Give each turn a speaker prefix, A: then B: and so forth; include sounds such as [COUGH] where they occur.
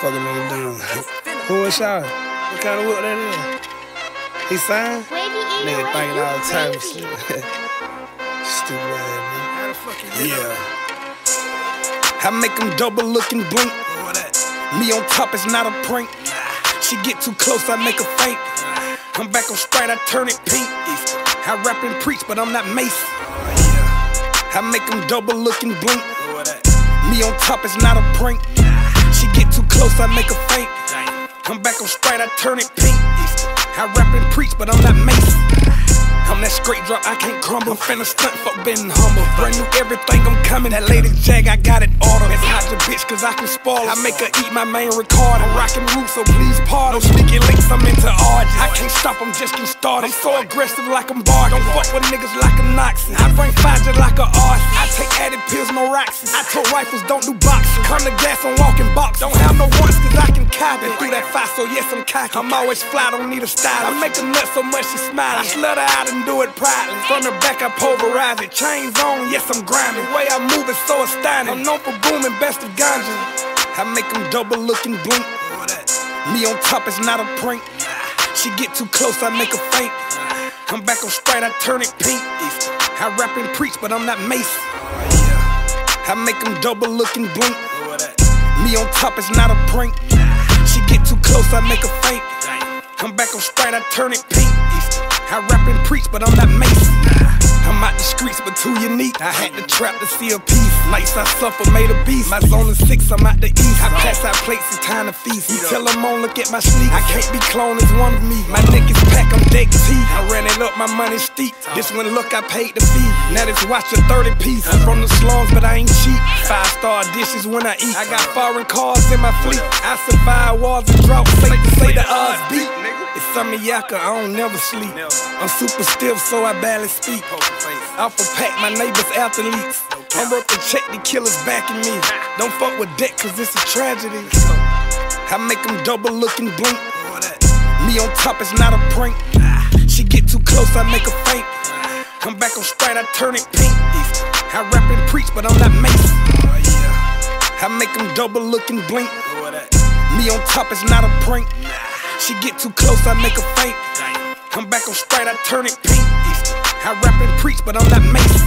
A: Fucking nigga doing. Who is y'all? What kind of whip that is? He signed? Nigga thinking all the time and shit. [LAUGHS] Stupid ass nigga. Yeah. I make him double look and blink. Me on top is not a prank. She get too close, I make her faint. I'm back on Sprite, I turn it pink. I rap and preach, but I'm not Mase. I make him double look and blink. Me on top is not a prank. She get too close, I make her faint. I'm back on Sprite, I turn it pink. I rap and preach, but I'm not Mase. I'm that straight drop, I can't crumble. Finna stunt, fuck being humble. Brand new everything, I'm coming. That lady Jag, I got it ordered. It's hot the bitch, cause I can spoil. I make her eat my main record. I'm rockin' roots, so please pardon. No sneaky links, I'm into arches. I can't stop, I'm just getting started. I'm so aggressive like I'm barred. Don't fuck with niggas like a Noxie. I bring fire just like a arse. I take added pills, no rocks. I told rifles, don't do Come to gas, I'm walking box. Don't have no wants, cause I can copy. Through that fire, so yes, I'm cocky. I'm always fly, don't need a style. I make a nut so much she smile. I slut her out and do it proudly. From the back, I pulverize it. Chains on, yes, I'm grinding. The way I move is so astounding. I'm known for booming, best of ganja. I make them double look and blink. Me on top is not a prank. She get too close, I make her faint. I'm back on Sprite, I turn it pink. I rap and preach, but I'm not Mase. I make them double look and blink. Me on top is not a prank. She get too close, I make her faint. I'm back on Sprite, I turn it pink. I rap and preach, but I'm not Mase. I'm out the streets, but too unique. I had to trap to see a piece. Nights I suffer, made a beast. My zone is six, I'm out the east. I pass out plates, it's time to feast. You tell them on, look at my sneak. I can't be cloned as one of me. My neck is packed, I'm deck T. I ran it up, my money steep. This one, look, I paid the fee. Now this watch a 30 piece. From the but I ain't cheap. Five star dishes when I eat. I got foreign cars in my fleet. I survive wars and drought. Safe to say the odds beat. It's summer yaka, I don't never sleep. I'm super stiff, so I barely speak. Alpha pack, my neighbors athletes. I'm working check the killers backing me. Don't fuck with that, cause it's a tragedy. I make them double look and blink. Me on top is not a prank. She get too close, I make her faint. I'm back on Sprite, I turn it pink. I rap and preach, but I'm not Mase. I make them double look and blink. Me on top is not a prank. She get too close, I make her faint. I'm back on Sprite, I turn it pink. I rap and preach, but I'm not Mase.